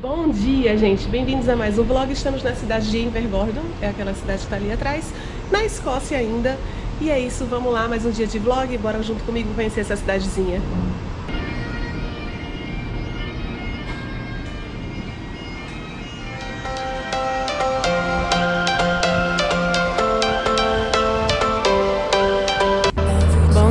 Bom dia, gente. Bem-vindos a mais um vlog. Estamos na cidade de Invergordon, é aquela cidade que está ali atrás, na Escócia ainda. E é isso, vamos lá, mais um dia de vlog. Bora junto comigo conhecer essa cidadezinha.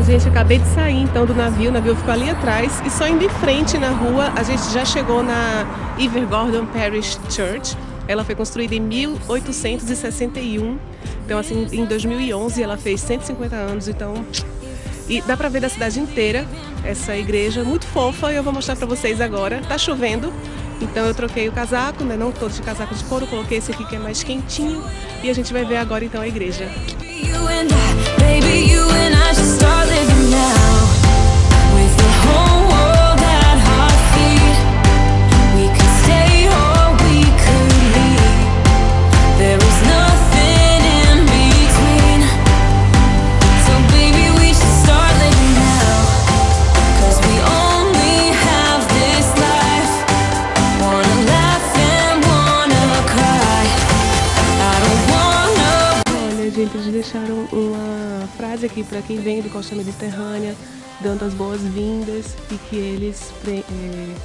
Gente, acabei de sair então do navio, o navio ficou ali atrás e só indo em frente na rua a gente já chegou na Invergordon Parish Church. Ela foi construída em 1861, então assim, em 2011 ela fez 150 anos, então... E dá pra ver da cidade inteira essa igreja, muito fofa, e eu vou mostrar pra vocês agora. Tá chovendo, então eu troquei o casaco, né, não todo de casaco de couro, coloquei esse aqui que é mais quentinho, e a gente vai ver agora então a igreja. Baby, you and I should start living now. With the whole aqui para quem vem do Costa Mediterrânea, dando as boas-vindas e que eles eh,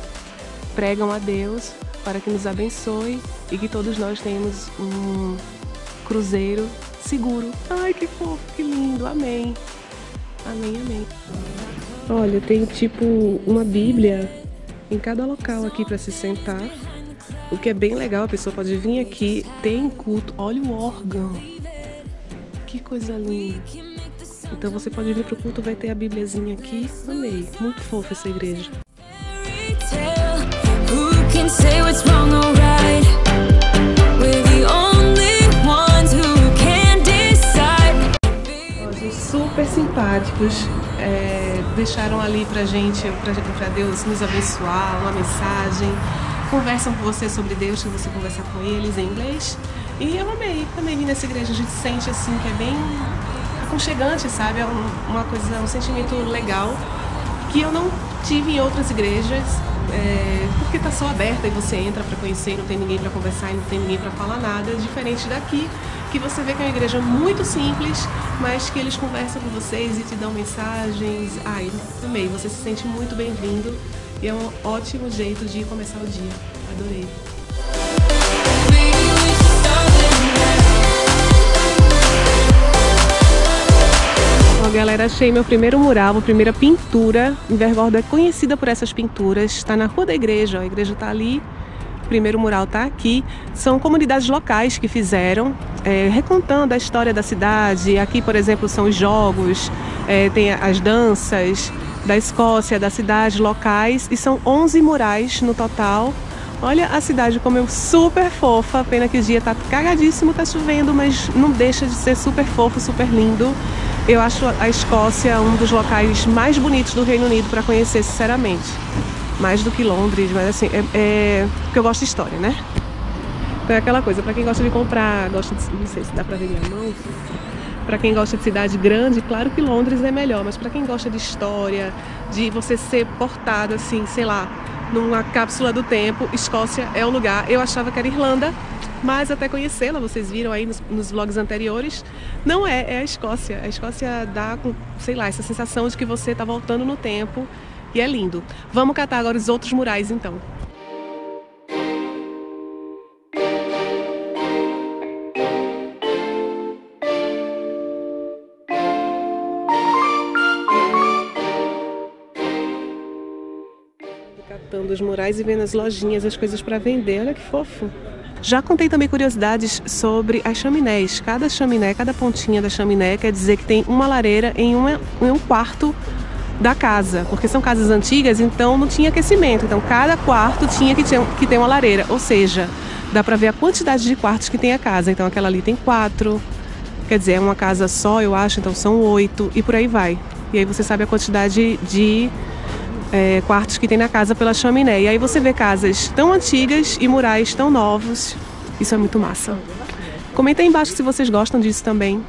pregam a Deus para que nos abençoe e que todos nós tenhamos um cruzeiro seguro. Ai, que fofo, que lindo, amém. Amém, amém. Olha, tem tipo uma Bíblia em cada local aqui para se sentar. O que é bem legal, a pessoa pode vir aqui, tem culto, olha o órgão. Que coisa linda. Então você pode vir pro culto, vai ter a Bíbliazinha aqui. Amei. Muito fofa essa igreja. super simpáticos. É, deixaram ali pra gente, pra, Deus nos abençoar, uma mensagem. Conversam com você sobre Deus, que você conversar com eles em inglês. E eu amei, também vim nessa igreja. A gente sente assim que é bem aconchegante, sabe? É um- uma coisa, um sentimento legal que eu não tive em outras igrejas, é, porque tá só aberta e você entra para conhecer, não tem ninguém para conversar, e não tem ninguém para falar nada, diferente daqui, que você vê que é uma igreja muito simples, mas que eles conversam com vocês e te dão mensagens. Ai, amei, você se sente muito bem-vindo e é um ótimo jeito de começar o dia. Adorei. Ó, galera, achei meu primeiro mural, a primeira pintura. Invergorda é conhecida por essas pinturas. Está na rua da igreja, a igreja está ali. O primeiro mural está aqui. São comunidades locais que fizeram, é, recontando a história da cidade. Aqui, por exemplo, são os jogos, é, tem as danças da Escócia, da cidade, locais. E são 11 murais no total. Olha a cidade como é super fofa. Pena que o dia tá cagadíssimo, tá chovendo, mas não deixa de ser super fofo, super lindo. Eu acho a Escócia um dos locais mais bonitos do Reino Unido para conhecer, sinceramente. Mais do que Londres, mas assim, é, é... porque eu gosto de história, né? Então é aquela coisa, para quem gosta de comprar, gosta de, não sei se dá para ver minha mão. Para quem gosta de cidade grande, claro que Londres é melhor, mas para quem gosta de história, de você ser portado assim, sei lá, numa cápsula do tempo, Escócia é o lugar. Eu achava que era Irlanda, mas até conhecê-la, vocês viram aí nos, nos vlogs anteriores, não é, é a Escócia. A Escócia dá, sei lá, essa sensação de que você está voltando no tempo e é lindo. Vamos catar agora os outros murais então. Catando os murais e vendo as lojinhas, as coisas para vender. Olha que fofo. Já contei também curiosidades sobre as chaminés. Cada chaminé, cada pontinha da chaminé quer dizer que tem uma lareira em, uma, em um quarto da casa, porque são casas antigas, então não tinha aquecimento. Então cada quarto tinha que ter, que ter uma lareira, ou seja, dá para ver a quantidade de quartos que tem a casa. Então aquela ali tem quatro, quer dizer, é uma casa só, eu acho, então são oito e por aí vai. E aí você sabe a quantidade de é, quartos que tem na casa pela chaminé. E aí você vê casas tão antigas e murais tão novos. Isso é muito massa. Comenta aí embaixo se vocês gostam disso também.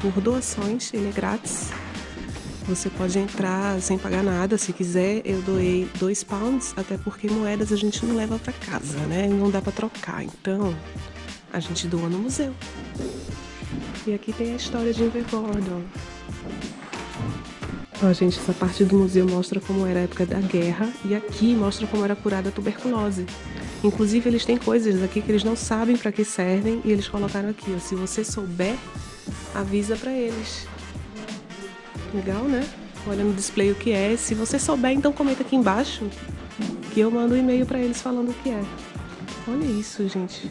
Por doações, ele é grátis. Você pode entrar sem pagar nada, se quiser. Eu doei dois pounds, até porque moedas a gente não leva para casa, né? Não dá para trocar. Então, a gente doa no museu. E aqui tem a história de Invergordon. Ó, gente, essa parte do museu mostra como era a época da guerra e aqui mostra como era curada a tuberculose. Inclusive, eles têm coisas aqui que eles não sabem para que servem e eles colocaram aqui, ó. Se você souber, avisa para eles. Legal, né? Olha no display o que é. Se você souber, então comenta aqui embaixo que eu mando um e-mail para eles falando o que é. Olha isso, gente.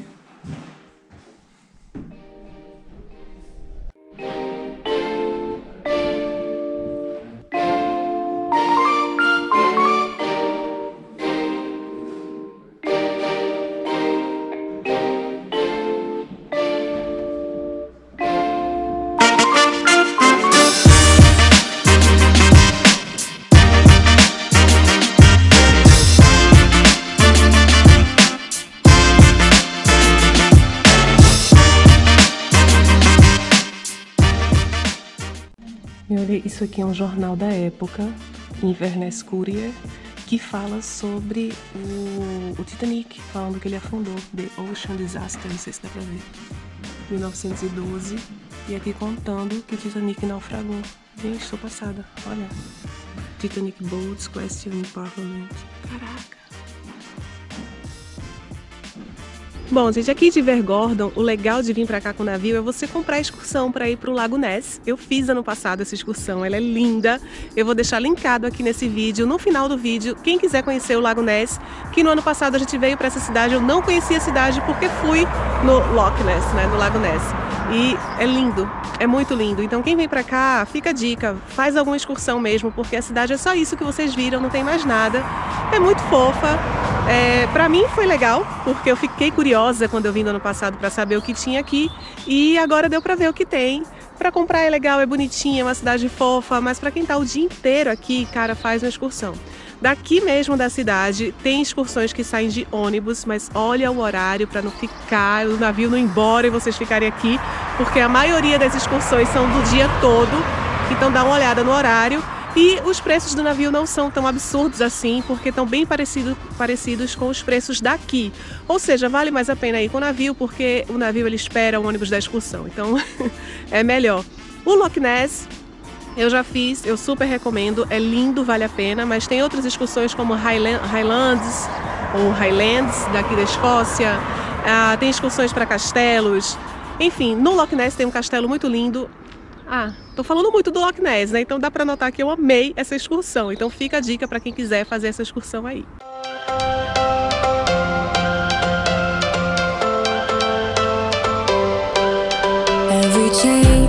E olha, isso aqui é um jornal da época, Inverness Courier, que fala sobre o, o Titanic, falando que ele afundou, The Ocean Disaster, não sei se dá pra ver, 1912, e aqui contando que o Titanic naufragou. Gente, estou passada, olha. Titanic Boats Questioning Parliament. Caraca. Bom, gente, aqui de Vergordon, o legal de vir pra cá com o navio é você comprar a excursão para ir pro Lago Ness. Eu fiz ano passado essa excursão, ela é linda. Eu vou deixar linkado aqui nesse vídeo, no final do vídeo, quem quiser conhecer o Lago Ness, que no ano passado a gente veio para essa cidade, eu não conhecia a cidade porque fui no Loch Ness, né, no Lago Ness. E é lindo, é muito lindo. Então quem vem pra cá, fica a dica, faz alguma excursão mesmo, porque a cidade é só isso que vocês viram, não tem mais nada. É muito fofa. É, para mim foi legal, porque eu fiquei curiosa quando eu vim no ano passado para saber o que tinha aqui e agora deu para ver o que tem. Para comprar é legal, é bonitinha, é uma cidade fofa, mas para quem tá o dia inteiro aqui, cara, faz uma excursão. Daqui mesmo da cidade tem excursões que saem de ônibus, mas olha o horário para não ficar, o navio não ir embora e vocês ficarem aqui, porque a maioria das excursões são do dia todo. Então dá uma olhada no horário. E os preços do navio não são tão absurdos assim, porque estão bem parecido, parecidos com os preços daqui. Ou seja, vale mais a pena ir com o navio, porque o navio ele espera o ônibus da excursão. Então é melhor. O Loch Ness eu já fiz, eu super recomendo, é lindo, vale a pena, mas tem outras excursões como Highland, Highlands ou Highlands daqui da Escócia, ah, tem excursões para castelos, enfim, no Loch Ness tem um castelo muito lindo. Ah, tô falando muito do Loch Ness, né? Então dá para notar que eu amei essa excursão. Então fica a dica para quem quiser fazer essa excursão aí. Every change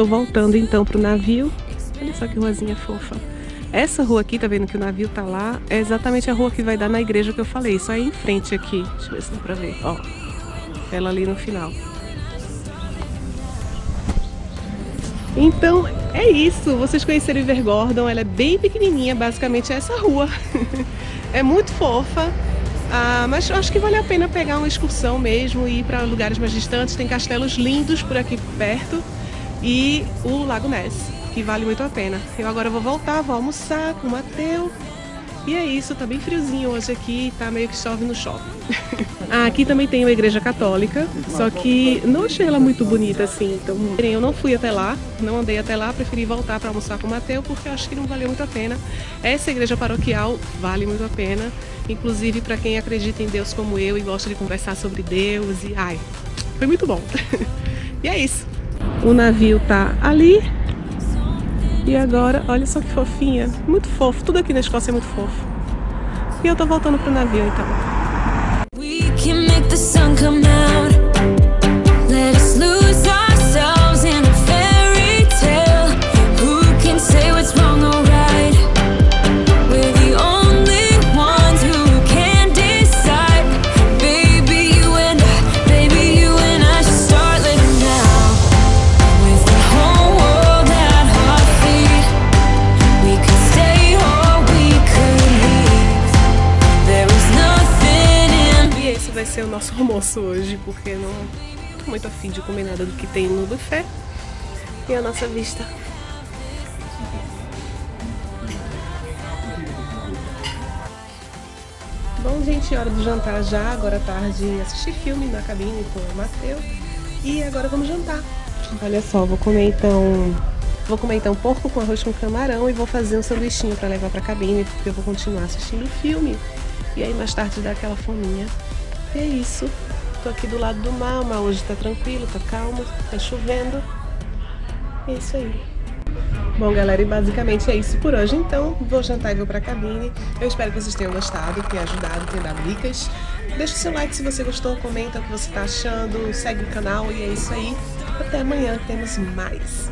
estou voltando então pro navio. Olha só que ruazinha fofa. Essa rua aqui, tá vendo que o navio tá lá? É exatamente a rua que vai dar na igreja que eu falei. Só aí em frente aqui. Deixa eu ver se dá pra ver. Ó, ela ali no final. Então, é isso. Vocês conheceram Evergordon. Ela é bem pequenininha, basicamente é essa rua. é muito fofa. Ah, mas acho que vale a pena pegar uma excursão mesmo e ir para lugares mais distantes. Tem castelos lindos por aqui perto e o Lago Ness, que vale muito a pena. Eu agora vou voltar, vou almoçar com o Mateu. E é isso, tá bem friozinho hoje aqui, tá meio que chove no shopping. ah, aqui também tem uma igreja católica, só que não achei ela muito bonita assim, então eu não fui até lá, não andei até lá, preferi voltar para almoçar com o Mateu porque eu acho que não valeu muito a pena. Essa igreja paroquial vale muito a pena, inclusive para quem acredita em Deus como eu e gosta de conversar sobre Deus e ai, foi muito bom. e é isso. O navio tá ali, e agora, olha só que fofinha. Muito fofo. Tudo aqui na Escócia é muito fofo. E eu tô voltando pro navio então. We ser o nosso almoço hoje, porque não tô muito afim de comer nada do que tem no buffet. E a nossa vista. Bom, gente, hora do jantar já. Agora à tarde assistir filme na cabine com o Matheus. E agora vamos jantar. Olha só, vou comer então. Vou comer então porco com arroz com camarão e vou fazer um sanduichinho para levar para cabine, porque eu vou continuar assistindo o filme. E aí mais tarde dá aquela fominha. E é isso. Tô aqui do lado do mar, o mar hoje tá tranquilo, tá calmo, tá chovendo. É isso aí. Bom, galera, e basicamente é isso por hoje. Então, vou jantar e vou pra cabine. Eu espero que vocês tenham gostado, tenham ajudado, tenham dado dicas. Deixa o seu like se você gostou, comenta o que você tá achando, segue o canal e é isso aí. Até amanhã, temos mais.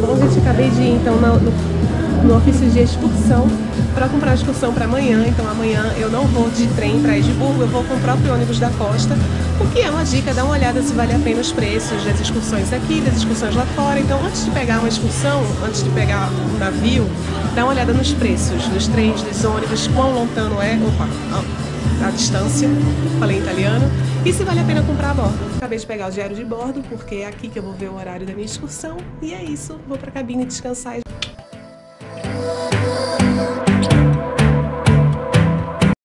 Bom, gente, acabei de ir então no, no, ofício de excursão para comprar a excursão para amanhã. Então amanhã eu não vou de trem para Edimburgo, eu vou com o próprio ônibus da Costa. O que é uma dica, dá uma olhada se vale a pena os preços das excursões aqui, das excursões lá fora. Então antes de pegar uma excursão, antes de pegar um navio, dá uma olhada nos preços, dos trens, dos ônibus, quão lontano é, opa, a, a distância, falei italiano, e se vale a pena comprar a bordo. Acabei de pegar o diário de bordo, porque é aqui que eu vou ver o horário da minha excursão. E é isso, vou pra cabine descansar.